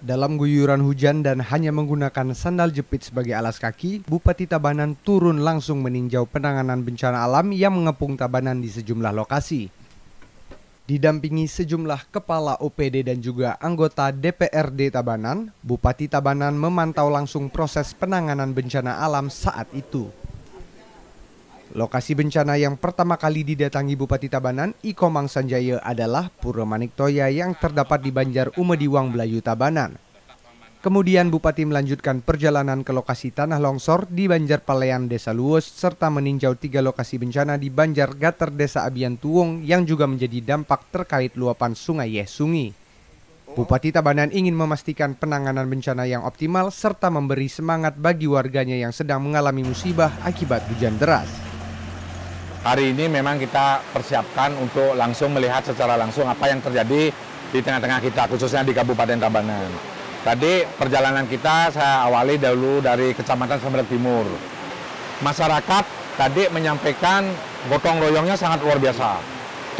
Dalam guyuran hujan dan hanya menggunakan sandal jepit sebagai alas kaki, Bupati Tabanan turun langsung meninjau penanganan bencana alam yang mengepung Tabanan di sejumlah lokasi. Didampingi sejumlah kepala OPD dan juga anggota DPRD Tabanan, Bupati Tabanan memantau langsung proses penanganan bencana alam saat itu. Lokasi bencana yang pertama kali didatangi Bupati Tabanan, Ikomang Sanjaya adalah Pura Maniktoya yang terdapat di Banjar Umediwang Belayu Tabanan. Kemudian Bupati melanjutkan perjalanan ke lokasi tanah longsor di Banjar Palean Desa Luwes serta meninjau tiga lokasi bencana di Banjar Gater Desa Abian Tuwung yang juga menjadi dampak terkait luapan sungai Yesungi. Bupati Tabanan ingin memastikan penanganan bencana yang optimal serta memberi semangat bagi warganya yang sedang mengalami musibah akibat hujan deras. Hari ini memang kita persiapkan untuk langsung melihat secara langsung apa yang terjadi di tengah-tengah kita, khususnya di Kabupaten Tabanan. Tadi perjalanan kita saya awali dahulu dari Kecamatan Semerak Timur. Masyarakat tadi menyampaikan gotong royongnya sangat luar biasa.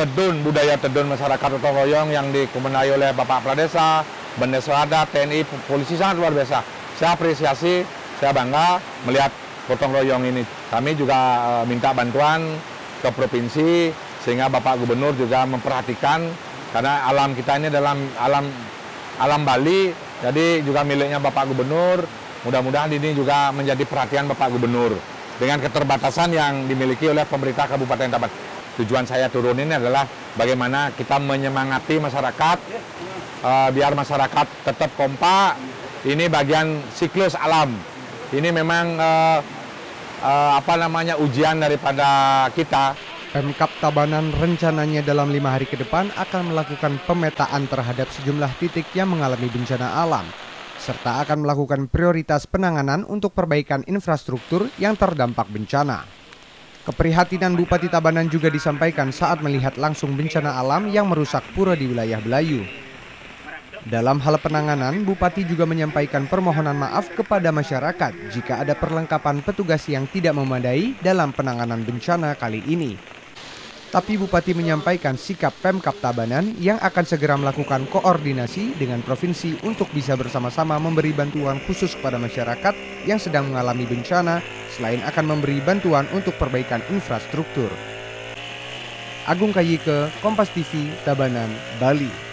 Tedun, budaya tedun masyarakat gotong royong yang dikumenai oleh Bapak Pradesa, Bendesa Adat, TNI, polisi sangat luar biasa. Saya apresiasi, saya bangga melihat gotong royong ini. Kami juga uh, minta bantuan ke provinsi sehingga Bapak Gubernur juga memperhatikan karena alam kita ini dalam alam alam Bali jadi juga miliknya Bapak Gubernur. Mudah-mudahan ini juga menjadi perhatian Bapak Gubernur dengan keterbatasan yang dimiliki oleh pemerintah Kabupaten Tabat. Tujuan saya turun ini adalah bagaimana kita menyemangati masyarakat uh, biar masyarakat tetap kompak. Ini bagian siklus alam. Ini memang uh, uh, apa namanya ujian daripada kita. Pemkap Tabanan rencananya dalam lima hari ke depan akan melakukan pemetaan terhadap sejumlah titik yang mengalami bencana alam, serta akan melakukan prioritas penanganan untuk perbaikan infrastruktur yang terdampak bencana. Keprihatinan Bupati Tabanan juga disampaikan saat melihat langsung bencana alam yang merusak pura di wilayah Belayu. Dalam hal penanganan, Bupati juga menyampaikan permohonan maaf kepada masyarakat jika ada perlengkapan petugas yang tidak memadai dalam penanganan bencana kali ini. Tapi Bupati menyampaikan sikap Pemkap Tabanan yang akan segera melakukan koordinasi dengan provinsi untuk bisa bersama-sama memberi bantuan khusus kepada masyarakat yang sedang mengalami bencana selain akan memberi bantuan untuk perbaikan infrastruktur. Agung Kayike, Kompas TV, Tabanan, Bali.